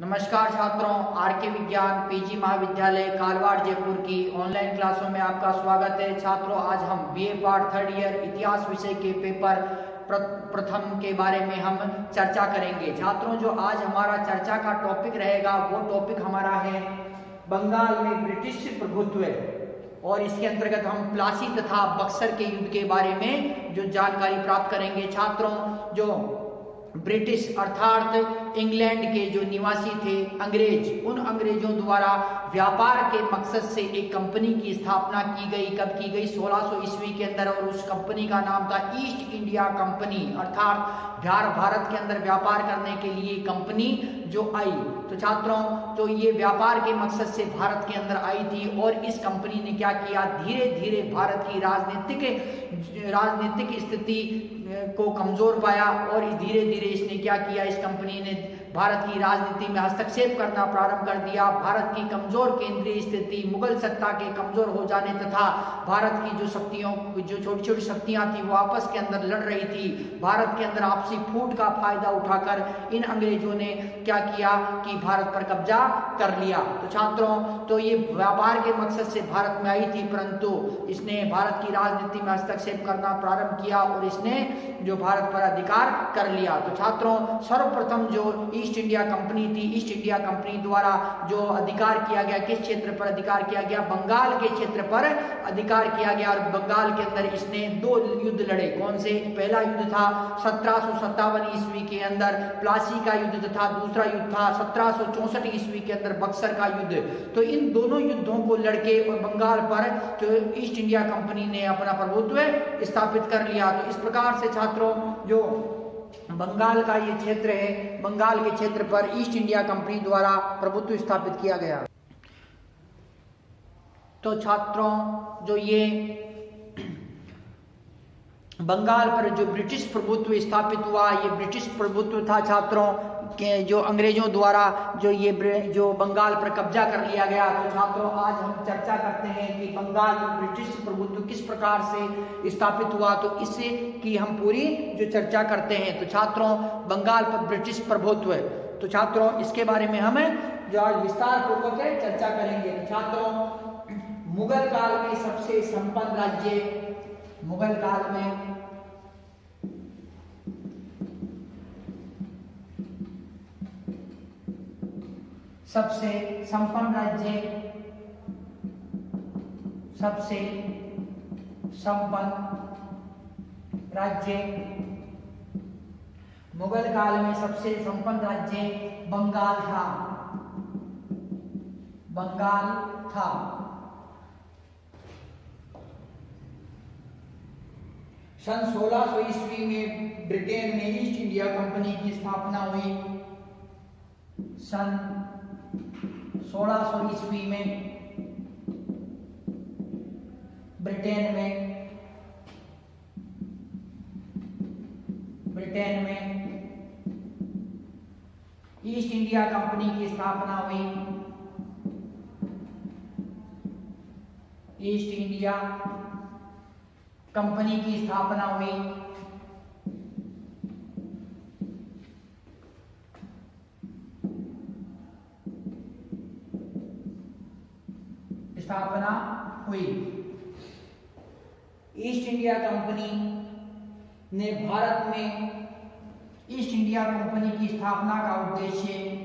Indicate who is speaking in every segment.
Speaker 1: नमस्कार छात्रों आर के विज्ञान, पीजी महाविद्यालय, कालवाड़, जयपुर की ऑनलाइन क्लासों में आपका स्वागत है। छात्रों, आज हम बीए पार्ट थर्ड ईयर इतिहास विषय के पेपर प्रथम के बारे में हम चर्चा करेंगे। छात्रों, जो आज हमारा चर्चा का टॉपिक रहेगा, वो टॉपिक हमारा है बंगाल में ब्रिटिश प्रभुत्व और इसके अंतर्गत हम प्लासी तथा बक्सर के युद्ध के बारे में जो जानकारी प्राप्त करेंगे। छात्रों, जो ब्रिटिश अर्थात इंग्लैंड के जो निवासी थे, अंग्रेज़, उन अंग्रेज़ों द्वारा व्यापार के मकसद से एक कंपनी की स्थापना की गई। कब की गई? 1600 ईस्वी के अंदर और उस कंपनी का नाम था ईस्ट इंडिया कंपनी। अर्थात बिहार भारत के अंदर व्यापार करने के लिए कंपनी जो आई। तो छात्रों तो ये व्यापार के मकसद से भारत के अंदर आई थी और इस कंपनी ने क्या किया? धीरे धीरे भारत की राजनीतिक राजनीतिक स्थिति को कमज़ोर पाया और धीरे धीरे इसने क्या किया? इस कंपनी ने भारत की राजनीति में हस्तक्षेप करना प्रारंभ कर दिया। भारत की कमज़ोर केंद्रीय स्थिति, मुगल सत्ता के कमज़ोर हो जाने तथा भारत की जो शक्तियों, जो छोटी छोटी शक्तियाँ थी, वो आपस के अंदर लड़ रही थी। भारत के अंदर आपसी फूट का फ़ायदा उठाकर इन अंग्रेज़ों ने क्या किया कि भारत पर कब्जा कर लिया। तो छात्रों तो ये व्यापार के मकसद से भारत में आई थी, परंतु इसने भारत की राजनीति में हस्तक्षेप करना प्रारंभ किया और इसने जो भारत पर अधिकार कर लिया। तो छात्रों, सर्वप्रथम जो ईस्ट इंडिया कंपनी थी। ईस्ट इंडिया कंपनी द्वारा जो अधिकार किया गया, किस क्षेत्र पर अधिकार किया गया? बंगाल के क्षेत्र पर अधिकार किया गया और बंगाल के अंदर इसने दो युद्ध लड़े। कौन से? पहला युद्ध था सत्रह ईस्वी के अंदर प्लासी का युद्ध था दूसरा युद्ध था सत्रह ईस्वी के अंदर बक्सर का युद्ध। तो इन दोनों युद्धों को लड़के और बंगाल पर जो ईस्ट इंडिया कंपनी ने अपना प्रभुत्व स्थापित कर लिया। तो इस प्रकार से छात्रों, जो बंगाल का ये क्षेत्र है। बंगाल के क्षेत्र पर ईस्ट इंडिया कंपनी द्वारा प्रभुत्व स्थापित किया गया। तो छात्रों, जो ये बंगाल पर जो ब्रिटिश प्रभुत्व स्थापित हुआ, ये ब्रिटिश प्रभुत्व था छात्रों, के जो अंग्रेज़ों द्वारा जो ये जो बंगाल पर कब्जा कर लिया गया। तो छात्रों, आज हम चर्चा करते हैं कि बंगाल में ब्रिटिश प्रभुत्व किस प्रकार से स्थापित हुआ। तो इससे की हम पूरी जो चर्चा करते हैं तो छात्रों, बंगाल पर ब्रिटिश प्रभुत्व तो छात्रों, इसके बारे में हम जो आज विस्तार पूर्वक चर्चा करेंगे। तो छात्रों, मुगल काल में सबसे संपन्न राज्य मुगल काल में। सबसे संपन्न राज्य, सबसे संपन्न राज्य, मुगल काल में सबसे संपन्न राज्य बंगाल था। बंगाल था। सन 1600 ईस्वी में ब्रिटेन में ईस्ट इंडिया कंपनी की स्थापना हुई। सन 1600 ईस्वी में ब्रिटेन में ब्रिटेन में ईस्ट इंडिया कंपनी की स्थापना हुई। ईस्ट इंडिया कंपनी की स्थापना हुई। स्थापना हुई। ईस्ट इंडिया कंपनी ने भारत में ईस्ट इंडिया कंपनी की स्थापना का उद्देश्य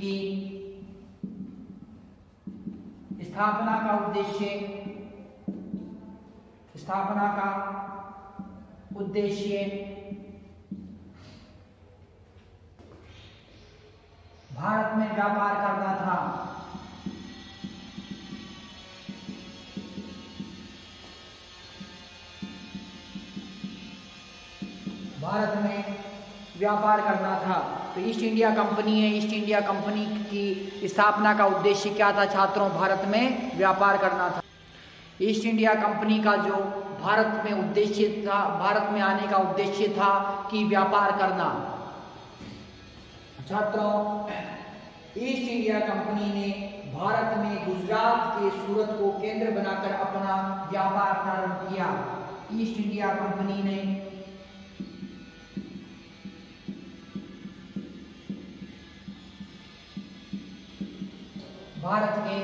Speaker 1: की स्थापना का उद्देश्य स्थापना का उद्देश्य भारत में व्यापार करना था। भारत में व्यापार करना था। तो ईस्ट इंडिया कंपनी है, ईस्ट इंडिया कंपनी की स्थापना का उद्देश्य क्या था छात्रों भारत में? व्यापार करना था। ईस्ट इंडिया कंपनी का जो भारत में उद्देश्य था, भारत में आने का उद्देश्य था कि व्यापार करना। छात्रों, ईस्ट इंडिया कंपनी ने भारत में गुजरात के सूरत को केंद्र बनाकर अपना व्यापार प्रारंभ किया। ईस्ट इंडिया कंपनी ने भारत के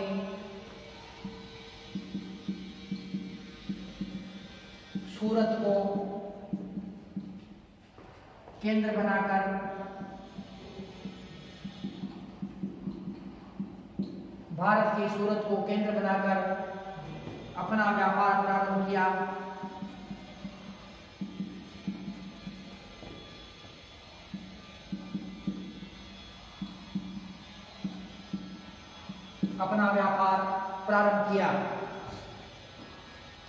Speaker 1: सूरत को केंद्र बनाकर भारत के सूरत को केंद्र बनाकर अपना व्यापार प्रारंभ किया। अपना व्यापार प्रारंभ किया।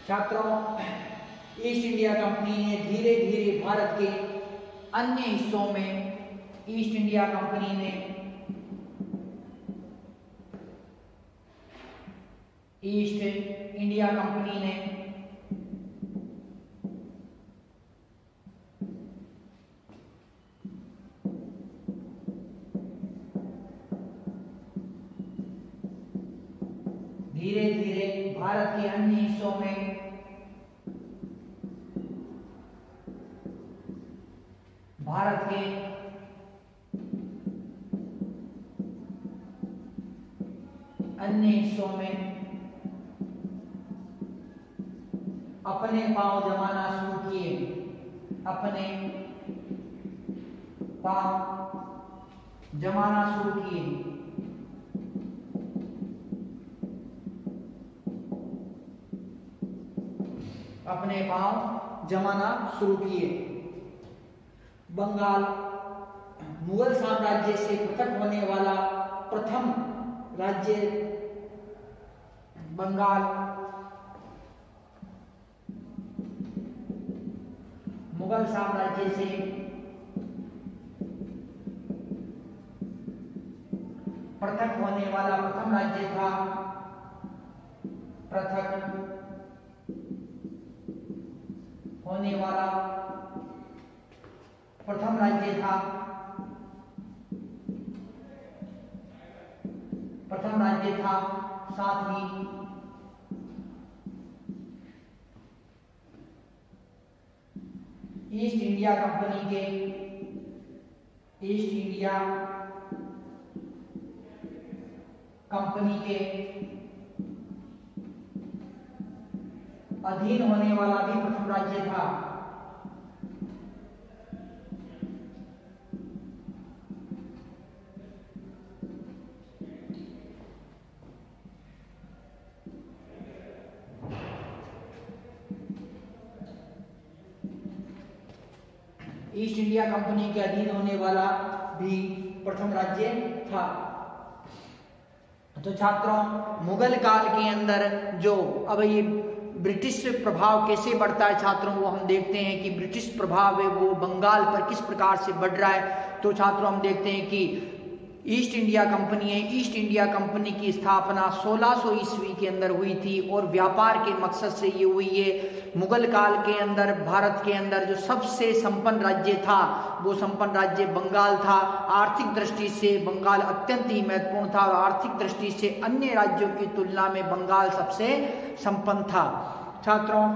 Speaker 1: छात्रों ईस्ट इंडिया कंपनी ने धीरे धीरे भारत के अन्य हिस्सों में ईस्ट इंडिया कंपनी ने ईस्ट इंडिया कंपनी ने पाँव जमाना शुरू किए। अपने पाँव जमाना शुरू किए। बंगाल, मुगल साम्राज्य से पृथक होने वाला प्रथम राज्य बंगाल। मुगल साम्राज्य से पृथक होने वाला प्रथम राज्य था। पृथक होने वाला प्रथम राज्य था। प्रथम राज्य था, साथ ही ईस्ट इंडिया कंपनी के ईस्ट इंडिया कंपनी के अधीन होने वाला भी प्रथम राज्य था। ईस्ट इंडिया कंपनी के अधीन होने वाला भी प्रथम राज्य था। तो छात्रों, मुगल काल के अंदर जो अब ये ब्रिटिश प्रभाव कैसे बढ़ता है छात्रों, वो हम देखते हैं कि ब्रिटिश प्रभाव है वो बंगाल पर किस प्रकार से बढ़ रहा है। तो छात्रों, हम देखते हैं कि ईस्ट इंडिया कंपनी है। ईस्ट इंडिया कंपनी की स्थापना 1600 ईस्वी के अंदर हुई थी और व्यापार के मकसद से ये हुई है। मुगल काल के अंदर, भारत के अंदर जो सबसे संपन्न राज्य था, वो संपन्न राज्य बंगाल था। आर्थिक दृष्टि से बंगाल अत्यंत ही महत्वपूर्ण था और आर्थिक दृष्टि से अन्य राज्यों की तुलना में बंगाल सबसे संपन्न था। छात्रों,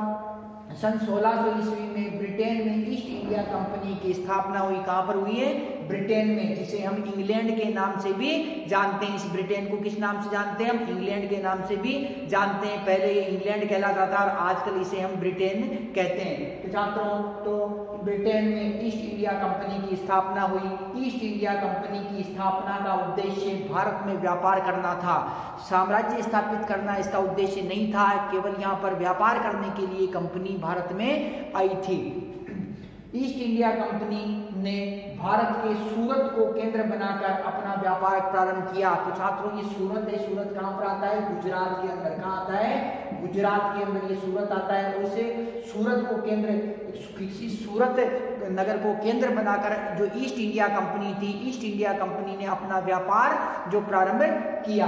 Speaker 1: सन 1600 ईस्वी में ब्रिटेन में ईस्ट इंडिया कंपनी की स्थापना हुई। कहाँ पर हुई है? ब्रिटेन में, जिसे हम इंग्लैंड के नाम से भी जानते हैं। इस ब्रिटेन को किस नाम से जानते हैं? हम इंग्लैंड के नाम से भी जानते हैं। पहले ये इंग्लैंड कहलाता था और आजकल इसे हम ब्रिटेन कहते हैं। तो छात्रों तो ब्रिटेन में ईस्ट इंडिया कंपनी की स्थापना हुई। ईस्ट इंडिया कंपनी की स्थापना का उद्देश्य भारत में व्यापार करना था। साम्राज्य स्थापित करना इसका उद्देश्य नहीं था। केवल यहाँ पर व्यापार करने के लिए कंपनी भारत में आई थी। ईस्ट इंडिया कंपनी ने भारत के सूरत को केंद्र बनाकर अपना व्यापार प्रारंभ किया। तो छात्रों, ये सूरत है, सूरत कहाँ पर आता है? गुजरात के अंदर। कहाँ आता है? गुजरात के अंदर ये सूरत आता है। उसे सूरत को केंद्र, किसी सूरत नगर को केंद्र बनाकर जो ईस्ट इंडिया कंपनी थी, ईस्ट इंडिया कंपनी ने अपना व्यापार जो प्रारंभ किया।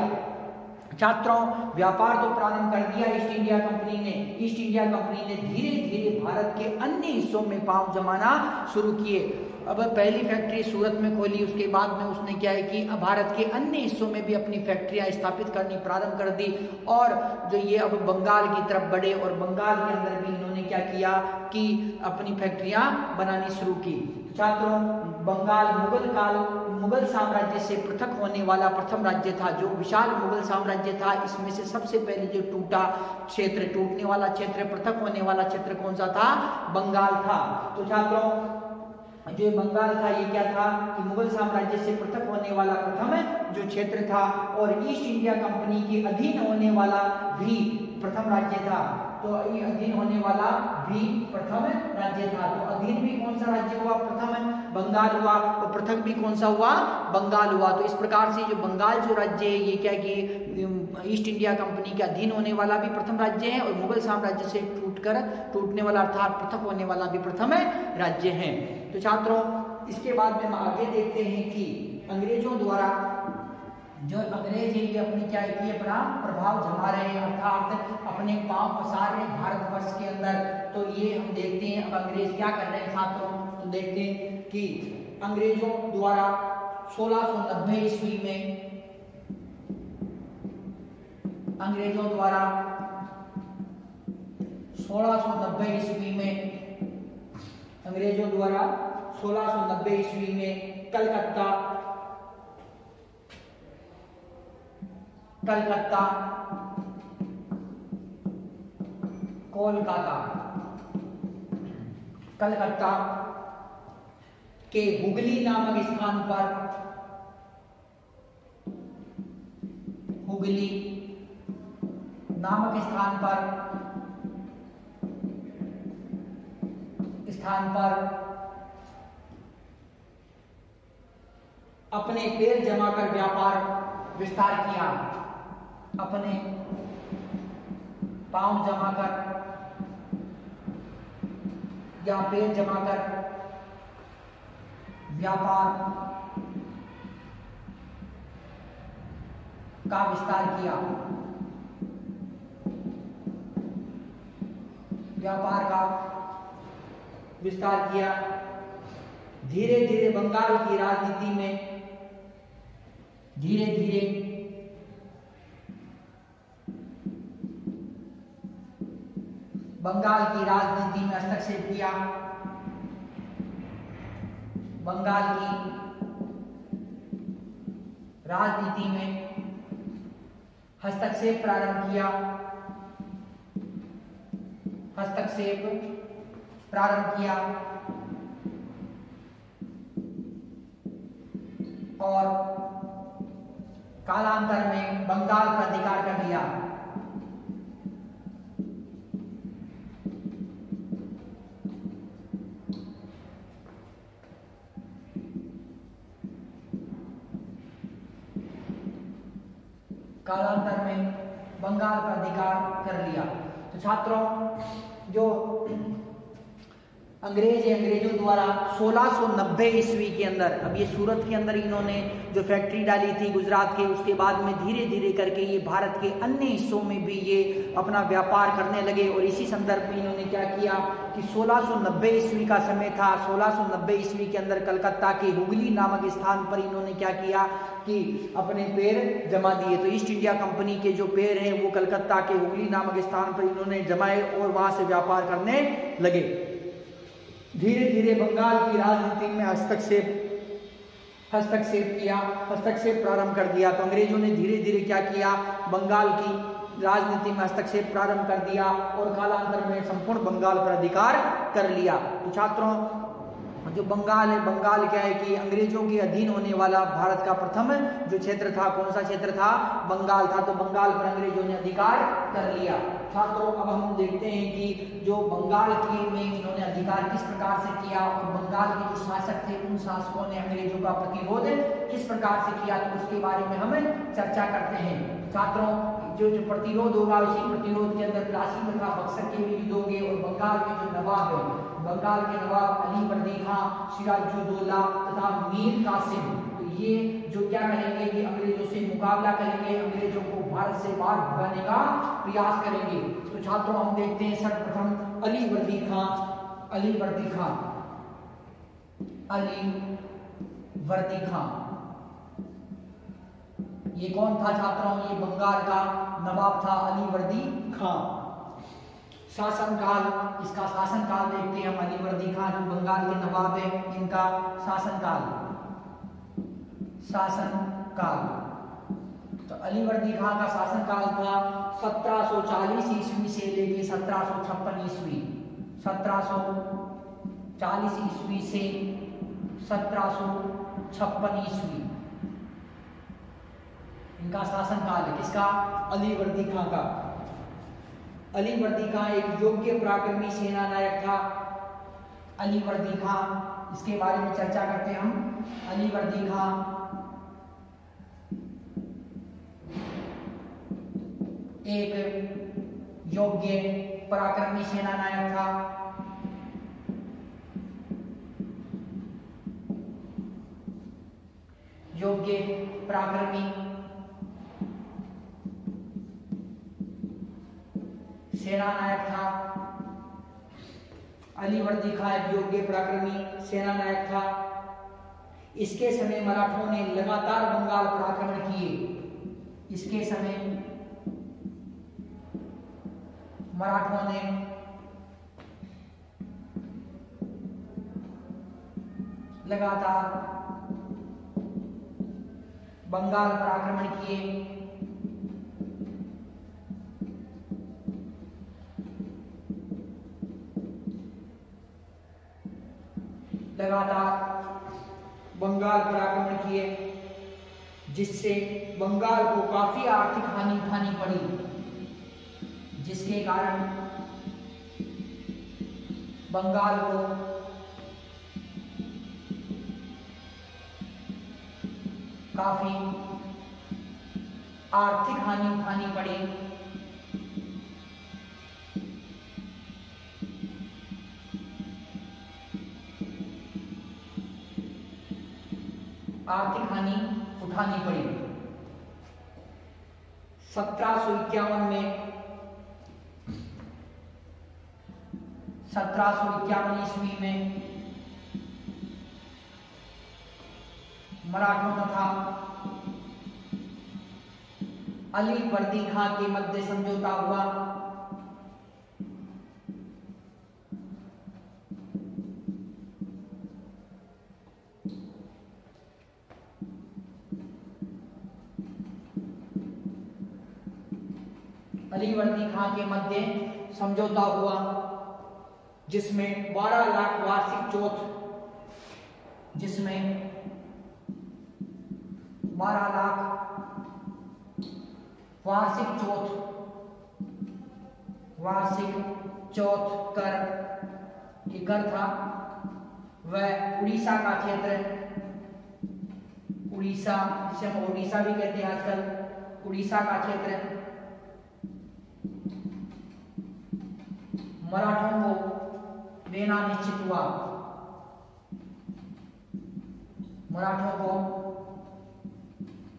Speaker 1: छात्रों, व्यापार तो प्रारंभ कर दिया ईस्ट इंडिया कंपनी ने। ईस्ट इंडिया कंपनी ने धीरे धीरे भारत के अन्य हिस्सों में पाँव जमाना शुरू किए। अब पहली फैक्ट्री सूरत में खोली, उसके बाद में उसने क्या है कि भारत के अन्य हिस्सों में भी अपनी फैक्ट्रियाँ स्थापित करनी प्रारंभ कर दी। और जो ये अब बंगाल की तरफ़ बढ़े और बंगाल के अंदर भी इन्होंने क्या किया कि अपनी फैक्ट्रियाँ बनानी शुरू की। छात्रों बंगाल मुगल काल, मुगल साम्राज्य से पृथक होने वाला प्रथम राज्य था, जो विशाल मुगल साम्राज्य था, इसमें से सबसे पहले जो टूटा क्षेत्र, टूटने वाला क्षेत्र, पृथक होने वाला क्षेत्र कौन सा था? बंगाल था। तो छात्रों, जो बंगाल था, ये क्या था? कि मुगल साम्राज्य से पृथक होने वाला प्रथम जो क्षेत्र था, और ईस्ट इंडिया कंपनी के अधीन होने वाला भी प्रथम राज्य था। तो ये अधीन होने वाला भी प्रथम राज्य था। तो अधीन भी कौन सा राज्य हुआ? प्रथम बंगाल हुआ। तो पृथक भी कौन सा हुआ? बंगाल हुआ। तो इस प्रकार से जो बंगाल जो राज्य है, ये क्या कि ईस्ट इंडिया कंपनी के अधीन होने वाला भी प्रथम राज्य है और मुगल साम्राज्य से टूटकर, टूटने वाला अर्थात पृथक होने वाला भी प्रथम राज्य है। तो छात्रों, इसके बाद में हम आगे देखते हैं कि अंग्रेज़ों द्वारा जो अंग्रेज़ है ये अपनी क्या है, अपना प्रभाव जमा रहे हैं, अर्थात अपने पाँव पसार रहे भारतवर्ष के अंदर। तो ये हम देखते हैं, अब अंग्रेज़ क्या कर रहे हैं छात्रों तो देखते हैं कि अंग्रेज़ों द्वारा 1690 ईस्वी में अंग्रेज़ों द्वारा 1690 ईस्वी में, अंग्रेज़ों द्वारा 1690 ईस्वी में कलकत्ता कलकत्ता, कोलकाता। कलकत्ता के हुगली नामक स्थान पर हुगली नामक स्थान पर स्थान पर अपने पैर जमाकर व्यापार विस्तार किया। अपने पाँव जमाकर या पैर जमाकर व्यापार का विस्तार किया। व्यापार का विस्तार किया। धीरे धीरे बंगाल की राजनीति में धीरे धीरे बंगाल की राजनीति में हस्तक्षेप किया। बंगाल की राजनीति में हस्तक्षेप प्रारंभ किया। हस्तक्षेप प्रारंभ किया। और कालांतर में बंगाल पर अधिकार कर लिया कालांतर में बंगाल पर अधिकार कर लिया। तो छात्रों, जो अंग्रेज़ अंग्रेज़ों द्वारा 1690 ईस्वी के अंदर, अब ये सूरत के अंदर इन्होंने जो फैक्ट्री डाली थी गुजरात के, उसके बाद में धीरे धीरे करके ये भारत के अन्य हिस्सों में भी ये अपना व्यापार करने लगे और इसी संदर्भ में इन्होंने क्या किया? कि 1690 ईस्वी का समय था 1690 ईस्वी के अंदर कलकत्ता के हुगली नामक स्थान पर इन्होंने क्या किया कि अपने पैर जमा दिए। तो ईस्ट इंडिया कंपनी के जो पैर हैं, वो कलकत्ता के हुगली नामक स्थान पर इन्होंने जमाए और वहाँ से व्यापार करने लगे। धीरे धीरे बंगाल की राजनीति में हस्तक्षेप हस्तक्षेप किया, हस्तक्षेप प्रारंभ कर दिया। तो अंग्रेज़ों ने धीरे धीरे क्या किया? बंगाल की राजनीति में हस्तक्षेप प्रारंभ कर दिया और कालांतर में संपूर्ण बंगाल पर अधिकार कर लिया। तो छात्रों, जो बंगाल है, बंगाल क्या है कि अंग्रेज़ों के अधीन होने वाला भारत का प्रथम जो क्षेत्र था, कौन सा क्षेत्र था? बंगाल था। तो बंगाल पर अंग्रेज़ों ने अधिकार कर लिया। छात्रों, अब हम देखते हैं कि जो बंगाल के में इन्होंने अधिकार किस प्रकार से किया और बंगाल के जो शासक थे, उन शासकों ने अंग्रेज़ों का प्रतिरोध किस प्रकार से किया तो उसके बारे में हम चर्चा करते हैं। छात्रों, जो जो प्रतिरोध होगा, उसी प्रतिरोध के अंदर प्लासी तथा बक्सर के भी युद्ध होंगे और बंगाल के जो नवाब है, बंगाल के नवाब अली बर्दी खां सिराजुद्दौला तथा मीर कासिम। तो ये जो क्या करेंगे कि अंग्रेज़ों से मुकाबला करेंगे, अंग्रेज़ों को भारत से बाहर भगाने का प्रयास करेंगे। तो छात्रों, हम देखते हैं सर्वप्रथम अली वर्दी खां अली वर्दी खान अली वर्दी खान ये कौन था छात्रों? ये बंगाल का नवाब था अली वर्दी खान शासनकाल, इसका शासनकाल देखते हैं हम, अलीवर्दी खान जो बंगाल के नवाब है, इनका शासनकाल। शासनकाल। तो अलीवर्दी खान का शासनकाल था 1740 ईस्वी से लेके 1756 ईस्वी। 1740 ईस्वी से 1756 ईस्वी। इनका शासनकाल है। किसका? अलीवर्दी खान का। अली वर्दी खां एक योग्य पराक्रमी सेना नायक था। अली वर्दी खां, इसके बारे में चर्चा करते हैं हम। अली वर्दी खां। एक योग्य पराक्रमी सेना नायक था। योग्य पराक्रमी सेना नायक था। अली वर्दी खां एक योग्य पराक्रमी सेना नायक था। इसके समय मराठों ने लगातार बंगाल पर आक्रमण किए। इसके समय मराठों ने लगातार बंगाल पर आक्रमण किए। लगातार बंगाल पर आक्रमण किए, जिससे बंगाल को काफ़ी आर्थिक हानि उठानी पड़ी, जिसके कारण बंगाल को काफ़ी आर्थिक हानि उठानी पड़ी। आर्थिक हानि उठानी पड़ी। सत्रह सो इक्यावन में सत्रह सो इक्यावन ईस्वी में मराठों तथा अली वर्दी खां के मध्य समझौता हुआ। खां के मध्य समझौता हुआ, जिसमें 12 लाख वार्षिक चौथ जिसमें 12 लाख वार्षिक चौथ वार्षिक चौथ कर कर था। वह उड़ीसा का क्षेत्र, उड़ीसा जिसे हम उड़ीसा भी कहते हैं आजकल, उड़ीसा का क्षेत्र मराठों को देना निश्चित हुआ। मराठों को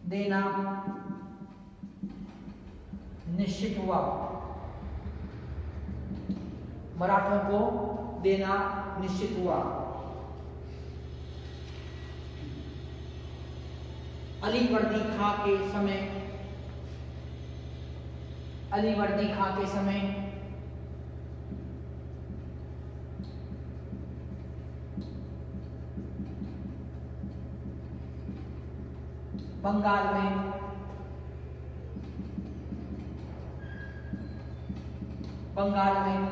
Speaker 1: देना निश्चित हुआ। मराठों को देना निश्चित हुआ। अलीवर्दी खां के समय, अलीवर्दी खां के समय बंगाल में। बंगाल में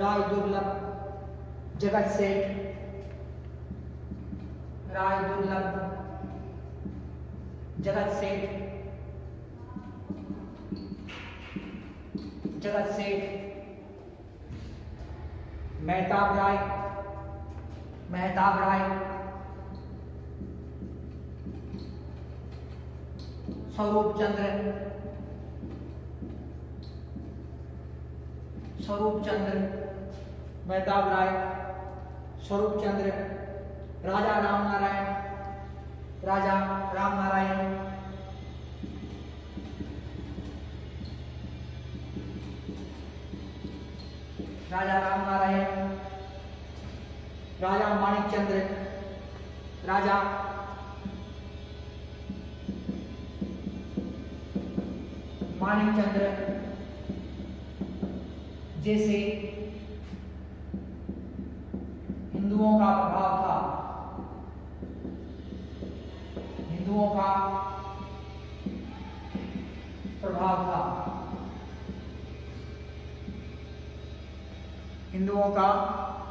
Speaker 1: राय दुर्लभ जगत सेठ। राय दुर्लभ जगत सेठ। जगत सेठ। मेहताब राय। मेहताब राय। स्वरूप चंद्र स्वरूप चंद्र मेहताब राय स्वरूप चंद्र राजा राम नारायण, राजा राम नारायण। राजा राम नारायण, राजा माणिक चंद्र राजा माणिक चंद्र, जैसे हिंदुओं का प्रभाव था। हिंदुओं का प्रभाव था। हिंदुओं का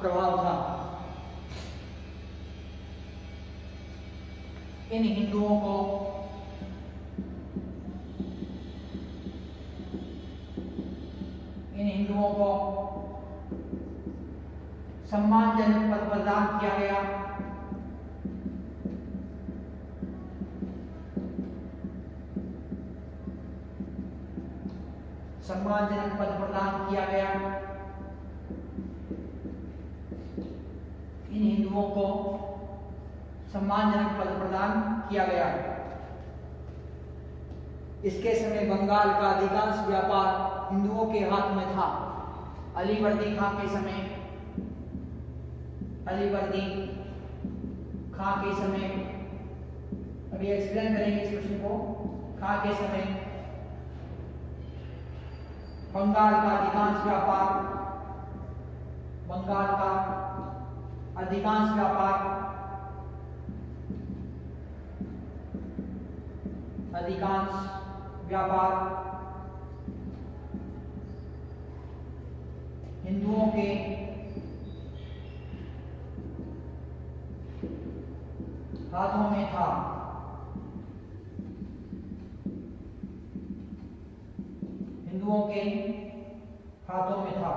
Speaker 1: प्रभाव था। इन हिंदुओं को इन हिंदुओं को सम्मानजनक पद प्रदान किया गया। सम्मानजनक पद प्रदान किया गया। इन हिंदुओं को सम्मानजनक पद प्रदान किया गया। इसके समय बंगाल का अधिकांश व्यापार हिंदुओं के हाथ में था। अलीवर्दी खां के समय, अलीवर्दी खां के समय, अभी एक्सप्लेन करेंगे इस क्वेश्चन को। खां के समय, बंगाल का अधिकांश व्यापार, बंगाल का अधिकांश व्यापार अधिकांश व्यापार हिंदुओं के हाथों में था। हिंदुओं के हाथों में था।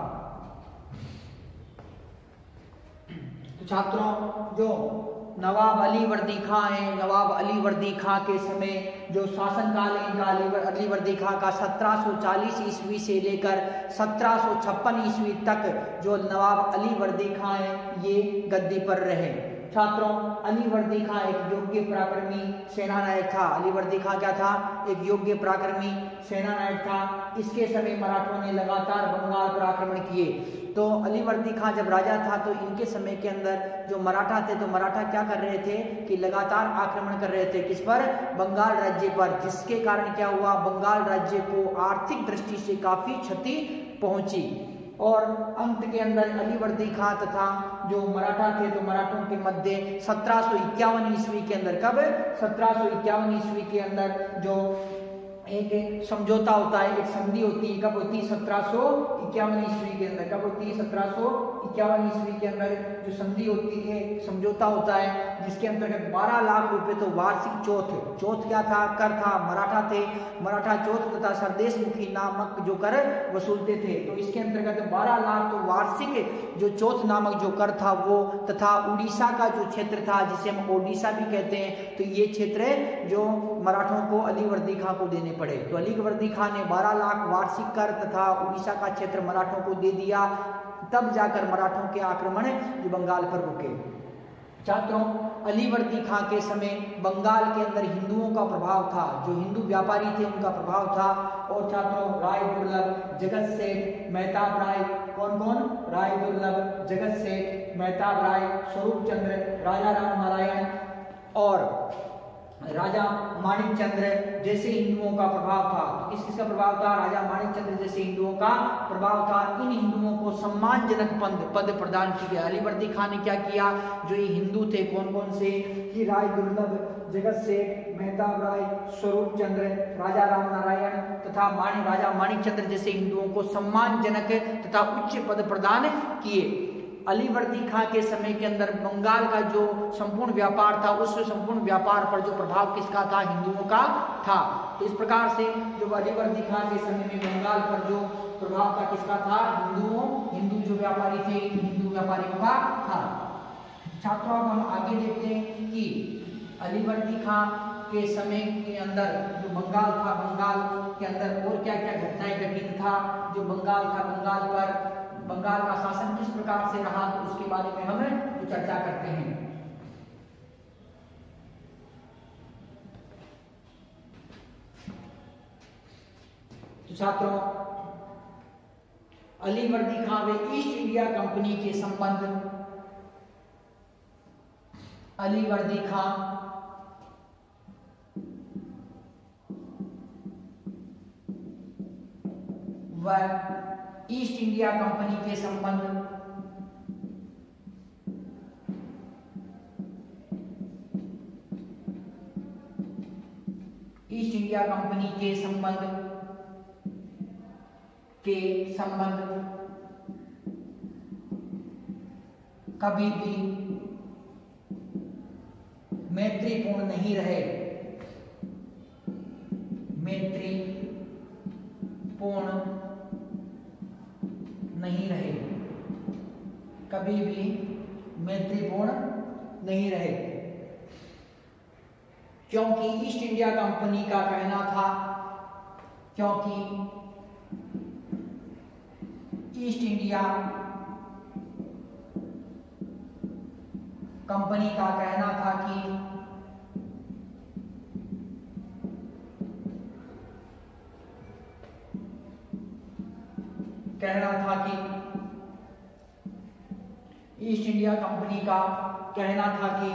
Speaker 1: तो छात्रों, जो नवाब अली वर्दी खां है, नवाब अली वर्दी खां के समय जो शासनकालीन है इनका अली वर्दी खां का 1740 ईस्वी से लेकर 1756 ईस्वी तक जो नवाब अली वर्दी खां है ये गद्दी पर रहे। छात्रों अली वर्दी खां एक योग्य पराक्रमी सेना नायक था। अली वर्दी खां क्या था? एक योग्य पराक्रमी सेना नायक था। इसके समय मराठों ने लगातार बंगाल पर आक्रमण किए। तो अली वर्दी खां जब राजा था तो इनके समय के अंदर जो मराठा थे तो मराठा क्या कर रहे थे कि लगातार आक्रमण कर रहे थे। किस पर? बंगाल राज्य पर। जिसके कारण क्या हुआ? बंगाल राज्य को आर्थिक दृष्टि से काफ़ी क्षति पहुँची। और अंत के अंदर अलीवर्दी खां तथा जो मराठा थे तो मराठों के मध्य सत्रह ईस्वी के अंदर, कब? सत्रह ईस्वी के अंदर, जो एक समझौता होता है, एक संधि होती है, कब होती है सत्रह सौ इक्यावन ईस्वी के अंदर, कब होती है सत्रह सौ इक्यावन ईस्वी के अंदर जो संधि होती है, समझौता होता है, जिसके अंतर्गत 12 लाख रुपए तो वार्षिक चौथ चौथ क्या था? कर था, मराठा थे, मराठा चौथ तथा सरदेश मुखी नामक जो कर वसूलते थे। तो इसके अंतर्गत 12 लाख तो वार्षिक जो चौथ नामक जो कर था, वो तथा उड़ीसा का जो क्षेत्र था, जिसे हम ओडिशा भी कहते हैं तो ये क्षेत्र जो मराठों को अलीवर्दी खां को देने पड़े। तो अलीवर्दी खां ने 12 लाख वार्षिक कर तथा उड़ीसा का क्षेत्र मराठों को दे दिया। तब जाकर मराठों के आक्रमण जो बंगाल पर रुके। छात्रों, अलीवर्दी खां के समय बंगाल के अंदर हिंदुओं का प्रभाव था। जो हिंदू व्यापारी थे, उनका प्रभाव था। और छात्रों, राय दुर्लभ, जगत सेठ, मेहताब राय कौन कौन राय दुर्लभ, जगत सेठ, मेहताब राय, स्वरूप चंद्र राजा राम नारायण और राजा माणिक चंद्र जैसे हिंदुओं का प्रभाव था। किस किसका प्रभाव था? राजा माणिक चंद्र जैसे हिंदुओं का प्रभाव था। इन हिंदुओं को सम्मानजनक पद पद प्रदान की गया। अलीवर्दी खान ने क्या किया? जो ये हिंदू थे कौन कौन से? कि राय दुर्लभ, जगत सेठ मेहताब राय, स्वरूप चंद्र, राजा राम नारायण तथा माणिक राजा माणिक चंद्र जैसे हिंदुओं को सम्मानजनक तथा उच्च पद प्रदान किए। अलीवर्दी खां के समय के अंदर बंगाल का जो संपूर्ण व्यापार था, उस संपूर्ण व्यापार पर जो प्रभाव किसका था? हिंदुओं का था। तो इस प्रकार से जो अलीवर्दी खां के समय में बंगाल पर जो प्रभाव था किसका था? हिंदुओं, हिंदू जो व्यापारी थे, हिंदू व्यापारियों का था। छात्रों, अब हम आगे देखते हैं कि अलीवर्दी खां के समय के अंदर जो बंगाल था, बंगाल के अंदर और क्या क्या घटनाएँ घटित था? जो बंगाल था, बंगाल पर बंगाल का शासन किस प्रकार से रहा तो उसके बारे में हम चर्चा करते हैं। तो छात्रों, अली मर्दी खां वे ईस्ट इंडिया कंपनी के संबंध। अली वर्दी खां वह ईस्ट इंडिया कंपनी के संबंध। ईस्ट इंडिया कंपनी के संबंध। के संबंध। कभी भी मैत्रीपूर्ण नहीं रहे। कभी भी मैत्रीपूर्ण नहीं रहे। क्योंकि ईस्ट इंडिया कंपनी का कहना था, क्योंकि ईस्ट इंडिया कंपनी का कहना था कि कहना था कि ईस्ट इंडिया कंपनी का कहना था कि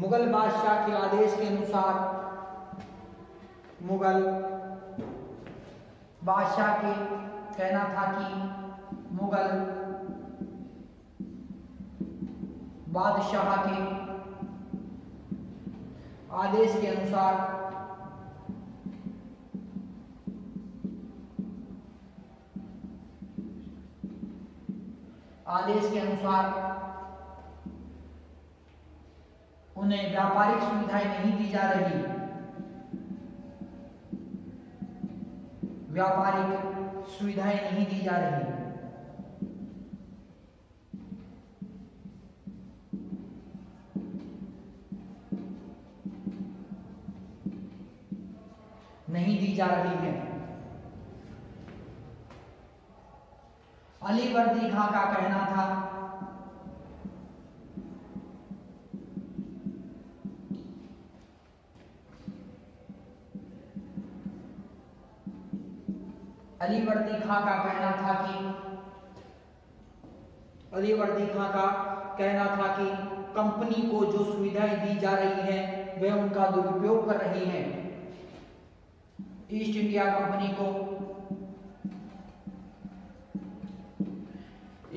Speaker 1: मुगल बादशाह के आदेश के अनुसार मुगल बादशाह के कहना था कि मुगल बादशाह के आदेश के अनुसार आदेश के अनुसार उन्हें व्यापारिक सुविधाएँ नहीं दी जा रही। व्यापारिक सुविधाएँ नहीं दी जा रही। अली वर्दी खां का कहना था कि अली वर्दी खां का कहना था कि कंपनी को जो सुविधाएँ दी जा रही हैं वे उनका दुरुपयोग कर रही हैं। ईस्ट इंडिया कंपनी को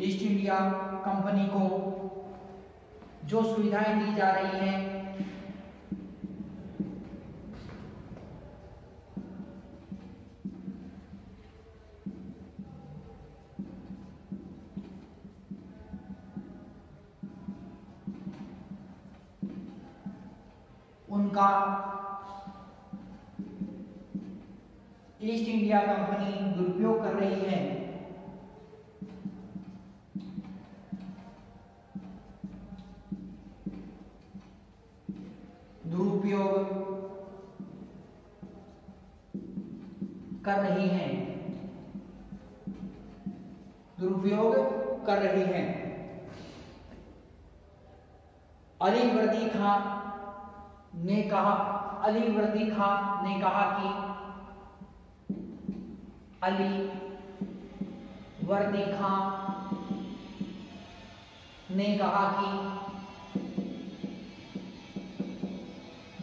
Speaker 1: ईस्ट इंडिया कंपनी को जो सुविधाएँ दी जा रही हैं उनका ईस्ट इंडिया कंपनी दुरुपयोग कर रही है। अली वर्दी खां ने कहा कि अली वर्दी खां ने कहा कि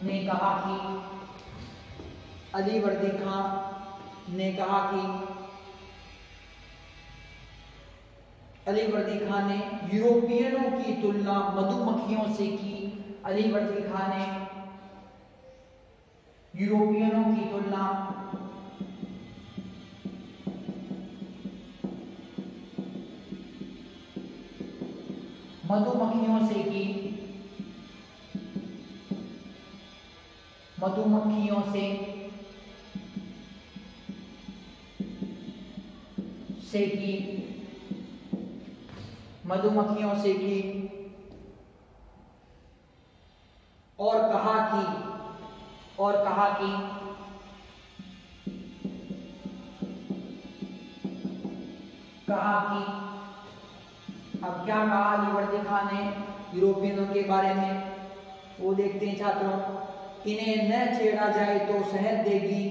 Speaker 1: ने कहा कि अली वर्दी खां ने कहा कि अली वर्दी खां ने यूरोपियनों की तुलना मधुमक्खियों से की। अली वर्दी खां ने यूरोपियनों की तुलना। मधुमक्खियों से की। मधुमक्खियों से से की। मधुमक्खियों से की। और कहा कि और कहा कि कहा कि अब क्या कहा अलीवर्दी खान ने यूरोपियनों के बारे में? वो देखते हैं छात्रों, इन्हें न छेड़ा जाए तो शहद देगी।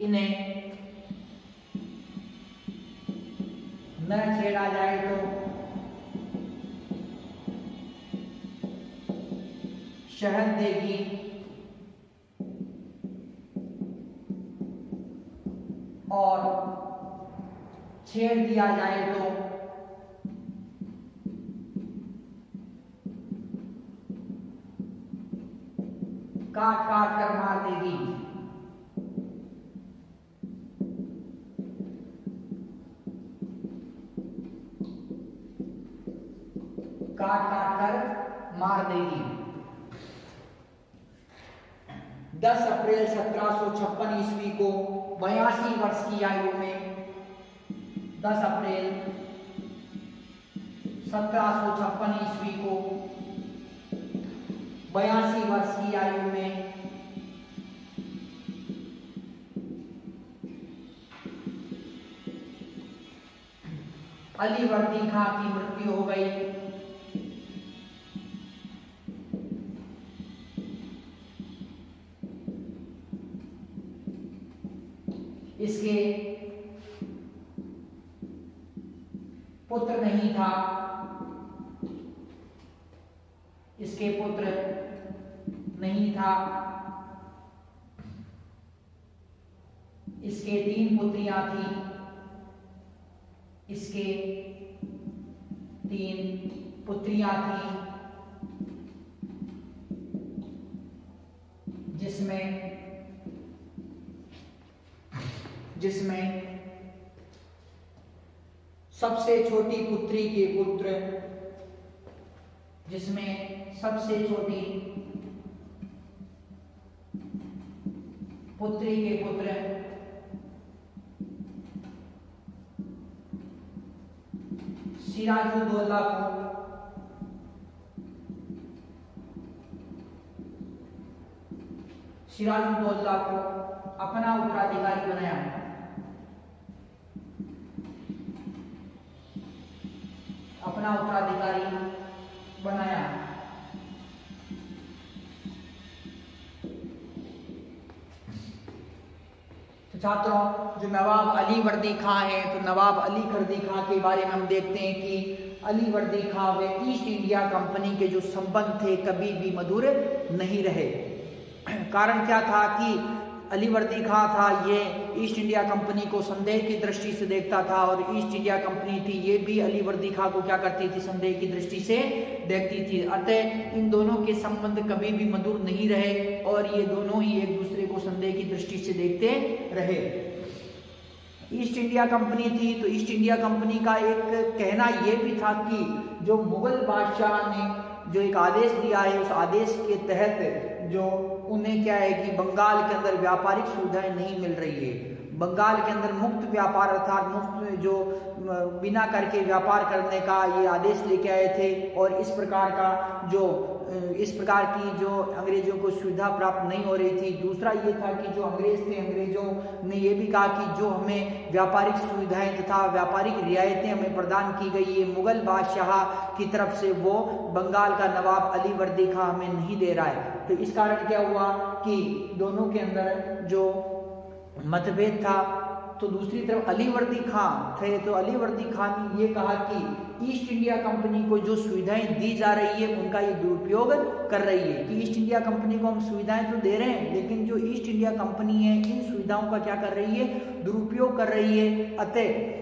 Speaker 1: इन्हें न छेड़ा जाए तो शहद देगी। छेड़ दिया जाए तो। काट काट कर मार देगी। काट काट कर मार देगी। 10 अप्रैल सत्रह सौ छप्पन ईस्वी को बयासी वर्ष की आयु में 10 अप्रैल सत्रह सौ छप्पन ईस्वी को बयासी वर्ष की आयु में अलीवर्दी खां की मृत्यु हो गई। थी इसके तीन पुत्रियाँ थी, जिसमें जिसमें सबसे छोटी पुत्री के पुत्र, जिसमें सबसे छोटी पुत्री के पुत्र सिराजुद्दौला को सिराजुद्दौला को अपना उत्तराधिकारी बनाया अपना उत्तराधिकारी बनाया छात्रों, जो नवाब अली वर्दी खां है तो नवाब अली वर्दी खां के बारे में हम देखते हैं कि अली वर्दी खां वे ईस्ट इंडिया कंपनी के जो संबंध थे, कभी भी मधुर नहीं रहे। कारण क्या था कि अलीवर्दी खां था, ये ईस्ट इंडिया कंपनी को संदेह की दृष्टि से देखता था और ईस्ट इंडिया कंपनी थी, ये भी अलीवर्दी खां को क्या करती थी? संदेह की दृष्टि से देखती थी। अतः इन दोनों के संबंध कभी भी मधुर नहीं रहे और ये दोनों ही एक दूसरे को संदेह की दृष्टि से देखते रहे। ईस्ट इंडिया कंपनी थी तो ईस्ट इंडिया कंपनी का एक कहना यह भी था कि जो मुगल बादशाह ने जो एक आदेश दिया है, उस आदेश के तहत जो उन्हें क्या है कि बंगाल के अंदर व्यापारिक सुविधाएँ नहीं मिल रही है। बंगाल के अंदर मुक्त व्यापार अर्थात मुफ़्त जो बिना करके व्यापार करने का ये आदेश लेके आए थे और इस प्रकार का जो इस प्रकार की जो अंग्रेज़ों को सुविधा प्राप्त नहीं हो रही थी। दूसरा ये था कि जो अंग्रेज़ थे, अंग्रेज़ों ने ये भी कहा कि जो हमें व्यापारिक सुविधाएँ तथा व्यापारिक रियायतें हमें प्रदान की गई है मुगल बादशाह की तरफ़ से वो बंगाल का नवाब अली वर्दी खां हमें नहीं दे रहा है। तो इस कारण क्या हुआ कि दोनों के अंदर जो मतभेद था तो दूसरी तरफ़ अलीवर्दी खां थे तो अलीवर्दी खान ने ये कहा कि ईस्ट इंडिया कंपनी को जो सुविधाएँ दी जा रही है, उनका ये दुरुपयोग कर रही है कि ईस्ट इंडिया कंपनी को हम सुविधाएँ तो दे रहे हैं, लेकिन जो ईस्ट इंडिया कंपनी है, इन सुविधाओं का क्या कर रही है? दुरुपयोग कर रही है। अतः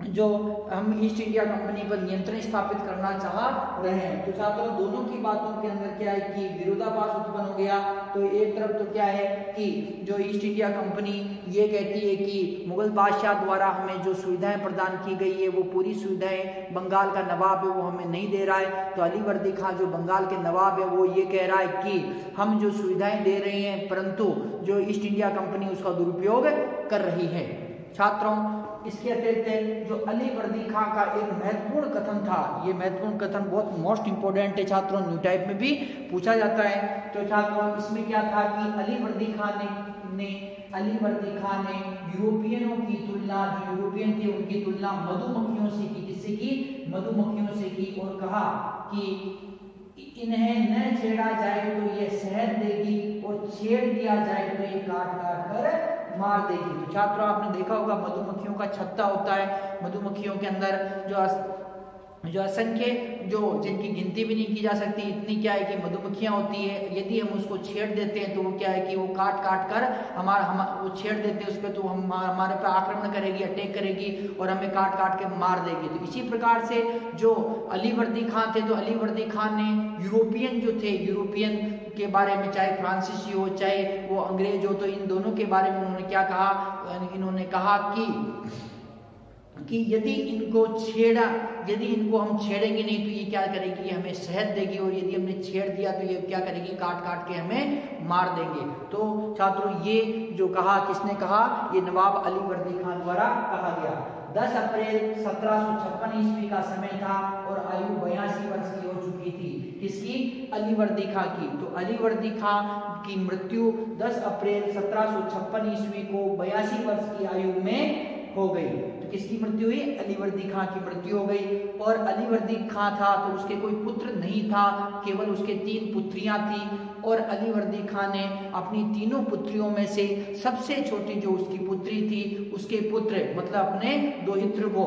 Speaker 1: जो हम ईस्ट इंडिया कंपनी पर नियंत्रण स्थापित करना चाह रहे हैं। तो छात्रों, दोनों की बातों के अंदर क्या है कि विरोधाभास उत्पन्न हो गया। तो एक तरफ़ तो क्या है कि जो ईस्ट इंडिया कंपनी ये कहती है कि मुगल बादशाह द्वारा हमें जो सुविधाएँ प्रदान की गई है, वो पूरी सुविधाएँ बंगाल का नवाब है, वो हमें नहीं दे रहा है। तो अलीवर्दी खां जो बंगाल के नवाब है, वो ये कह रहा है कि हम जो सुविधाएँ दे रहे हैं, परंतु जो ईस्ट इंडिया कंपनी उसका दुरुपयोग कर रही है। छात्रों इसके अतिरिक्त जो अली वर्दी खां का एक महत्वपूर्ण कथन था, ये महत्वपूर्ण कथन बहुत मोस्ट इंपोर्टेंट है छात्रों न्यू टाइप में भी पूछा जाता है। तो छात्रों, इसमें क्या था कि अली वर्दी खां ने ने, अली वर्दी खां ने यूरोपियनों की तुलना, जो यूरोपियन थे, उनकी तुलना मधुमक्खियों से की, किससे की? मधुमक्खियों से की और कहा कि इन्हें न छेड़ा जाए तो ये शहद देगी और छेड़ दिया जाए तो ये काट काट कर मार देगी। तो छात्रों, आपने देखा होगा, मधुमक्खियों का छत्ता होता है। मधुमक्खियों के अंदर जो जो असंख्य, जो जिनकी गिनती भी नहीं की जा सकती, इतनी क्या है कि मधुमक्खियाँ होती है। यदि हम उसको छेड़ देते हैं तो वो क्या है कि वो काट काट कर हमारा, हम, वो छेड़ देते हैं, उस पर तो हम हमारे पे आक्रमण करेगी, अटैक करेगी और हमें काट काट के मार देगी। तो इसी प्रकार से जो अलीवर्दी खान थे तो अलीवर्दी खान ने यूरोपियन जो थे, यूरोपियन के बारे में, चाहे फ्रांसीसी हो, चाहे वो अंग्रेज़ हो तो इन दोनों के बारे में उन्होंने क्या कहा? इन्होंने कहा कि कि यदि इनको छेड़ा, यदि इनको हम छेड़ेंगे नहीं तो ये क्या करेगी? हमें शहद देगी और यदि हमने छेड़ दिया तो ये क्या करेगी? काट काट के हमें मार देंगे। तो छात्रों, ये जो कहा, किसने कहा? ये नवाब अली वर्दी खान द्वारा कहा गया। 10 अप्रैल सत्रह ईस्वी का समय था और आयु बयासी वर्ष की हो चुकी थी। किसकी? अली वर्दी खां की। तो अली वर्दी खां की मृत्यु 10 अप्रैल सत्रह ईस्वी को बयासी वर्ष की आयु में हो गई। तो किसकी मृत्यु हुई? अलीवर्दी खां की मृत्यु हो गई। और अलीवर्दी खां था तो उसके कोई पुत्र नहीं था, केवल उसके तीन पुत्रियाँ थी। और अलीवर्दी खां ने अपनी तीनों पुत्रियों में से सबसे छोटी जो उसकी पुत्री थी, उसके पुत्र मतलब अपने दोहित्र को,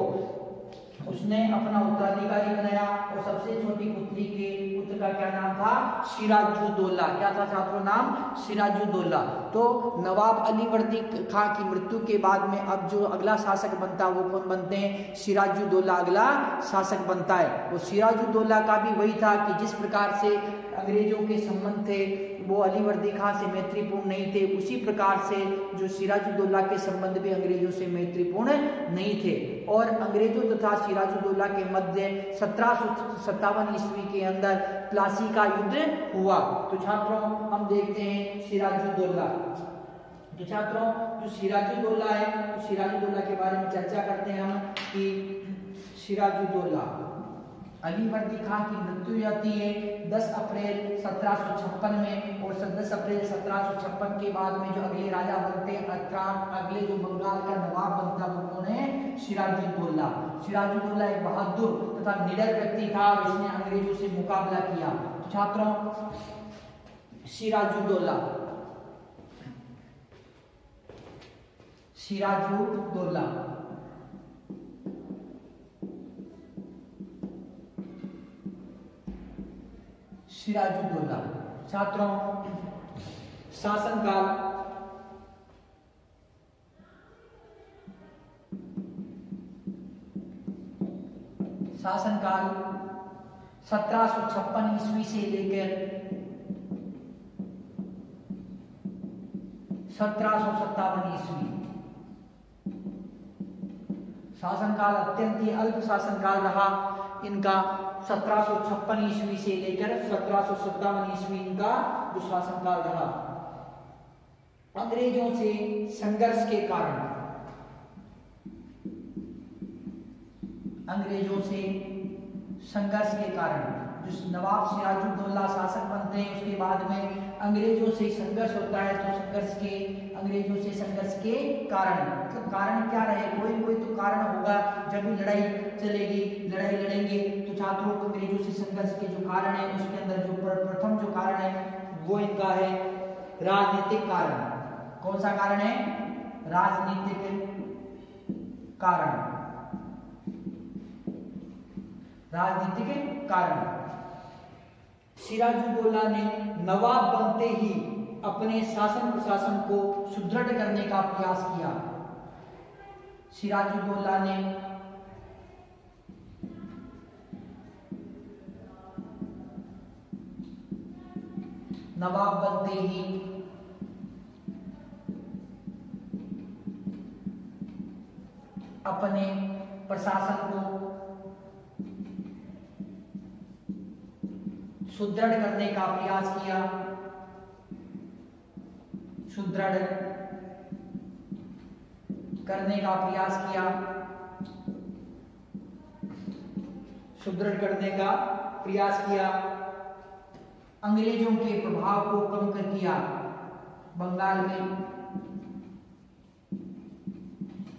Speaker 1: उसने अपना उत्तराधिकारी बनाया। और सबसे छोटी पुत्री के का क्या नाम था? सिराजुद्दौला। क्या था छात्रों नाम? सिराजुद्दौला। तो नवाब अली वर्दी खां की मृत्यु के बाद में अब जो अगला शासक बनता है, वो कौन बनते हैं? सिराजुद्दौला अगला शासक बनता है। वो सिराजुद्दौला का भी वही था कि जिस प्रकार से अंग्रेज़ों के संबंध थे, वो अली वर्दी खां से मैत्रीपूर्ण नहीं थे। उसी प्रकार से जो सिराजुद्दौला के संबंध भी अंग्रेज़ों से मैत्रीपूर्ण नहीं थे। और अंग्रेज़ों तथा तो सिराजुद्दौला के मध्य सत्रह सत्तावन ईस्वी के अंदर प्लासी का युद्ध हुआ। तो छात्रों, हम देखते हैं सिराजुद्दौला। तो छात्रों, जो सिराजुद्दौला है तो सिराजुद्दौला के बारे में चर्चा करते हैं हम कि सिराजुद्दौला। अली खान की मृत्यु जाती है। 10 अप्रैल सत्रह में और 10 अप्रैल सत्रह के बाद में जो अगले राजा बनते हैं अगले जो बंगाल का नवाब बनता है सिराजुद्दौला सिराजुद्दौला एक बहादुर तथा निडर व्यक्ति था इसने अंग्रेज़ों से मुकाबला किया। तो छात्रों सिराजुद्दौला सिराजुद्दौला सिराजुद्दौला छात्रों, शासनकाल। शासनकाल सत्रह ईस्वी से लेकर सत्रह ईस्वी। शासनकाल अत्यंत ही अल्प शासनकाल रहा। इनका सत्रह ईस्वी से लेकर सत्रह ईस्वी इनका जो शासनकाल रहा। अंग्रेज़ों से संघर्ष के कारण, अंग्रेज़ों से संघर्ष के कारण जो नवाब सिराजुद्दौला शासक बनते हैं, उसके बाद में अंग्रेज़ों से संघर्ष होता है तो संघर्ष के अंग्रेज़ों से संघर्ष के कारण। मतलब कारण क्या रहे? कोई कोई तो कारण होगा। जब भी लड़ाई चलेगी, लड़ाई लड़ेंगे तो छात्रों को अंग्रेज़ों से संघर्ष के जो कारण है, उसके अंदर जो प्रथम जो कारण है, वो इनका है राजनीतिक कारण। कौन सा कारण है? राजनीतिक कारण। राजनीतिक कारण। सिराजुद्दौला ने नवाब बनते ही अपने शासन प्रशासन को सुदृढ़ करने का प्रयास किया। सिराजुद्दौला ने नवाब बनते ही अपने प्रशासन को सुदृढ़ करने का प्रयास किया। सुदृढ़ करने का प्रयास किया। सुदृढ़ करने का प्रयास किया। अंग्रेज़ों के प्रभाव को कम कर किया बंगाल में।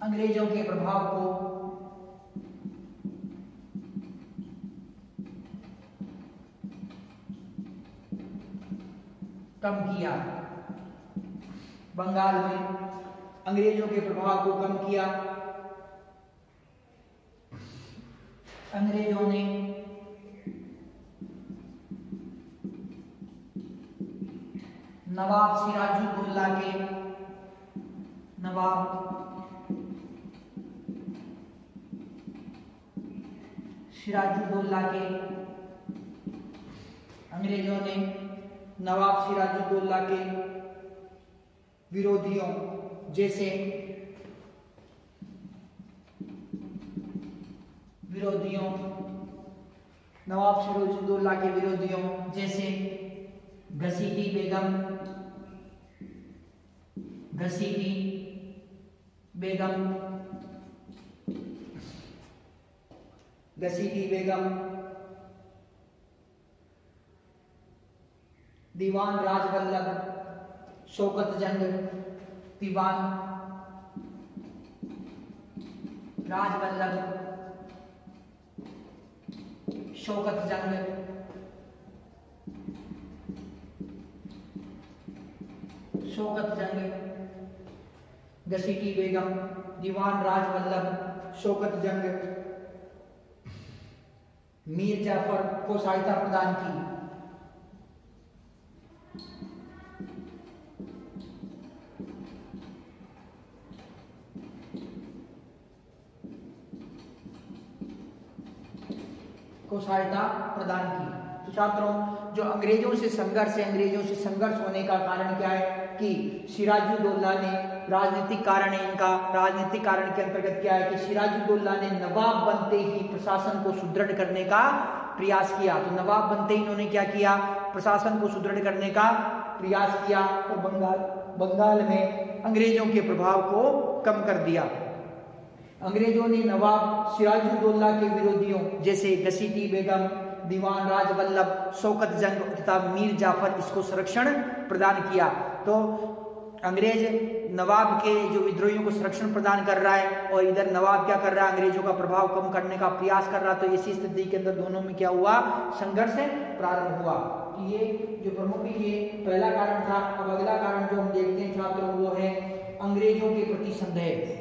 Speaker 1: अंग्रेज़ों के प्रभाव को कम किया। बंगाल में अंग्रेज़ों के प्रभाव को कम किया। अंग्रेज़ों ने नवाब सिराजुद्दौला के नवाब सिराजुद्दौला के अंग्रेज़ों ने नवाब सिराजुद्दौला के विरोधियों जैसे विरोधियों, नवाब सिराजुद्दौला के विरोधियों जैसे घसीटी बेगम घसीटी बेगम घसीटी बेगम, दीवान राजवल्लभ शौकत जंग दीवान राजवल्लभ शौकत जंग शौकत जंग घसीटी बेगम, दीवान राजवल्लभ शौकत जंग मीर जाफ़र को सहायता प्रदान की। सहायता प्रदान की। तो छात्रों, जो अंग्रेज़ों से संघर्ष है, अंग्रेज़ों से संघर्ष होने का कारण क्या है कि सिराजुद्दौला ने राजनीतिक कारण है इनका, राजनीतिक कारण के अंतर्गत क्या है कि सिराजुद्दौला ने नवाब बनते ही प्रशासन को सुदृढ़ करने का प्रयास किया। तो नवाब बनते ही इन्होंने क्या किया? प्रशासन को सुदृढ़ करने का प्रयास किया और बंगाल बंगाल में अंग्रेज़ों के प्रभाव को कम कर दिया। अंग्रेज़ों ने नवाब सिराजुद्दौला के विरोधियों जैसे घसीटी बेगम, दीवान राजवल्लभ, शौकत जंग तथा मीर जाफ़र इसको संरक्षण प्रदान किया। तो अंग्रेज़ नवाब के जो विद्रोहियों को संरक्षण प्रदान कर रहा है और इधर नवाब क्या कर रहा है? अंग्रेज़ों का प्रभाव कम करने का प्रयास कर रहा तो इसी स्थिति के अंदर दोनों में क्या हुआ? संघर्ष प्रारंभ हुआ। ये जो प्रमुख ये पहला कारण था। अब अगला कारण जो हम देखते हैं छात्रों, वो है अंग्रेज़ों के प्रति संदेह।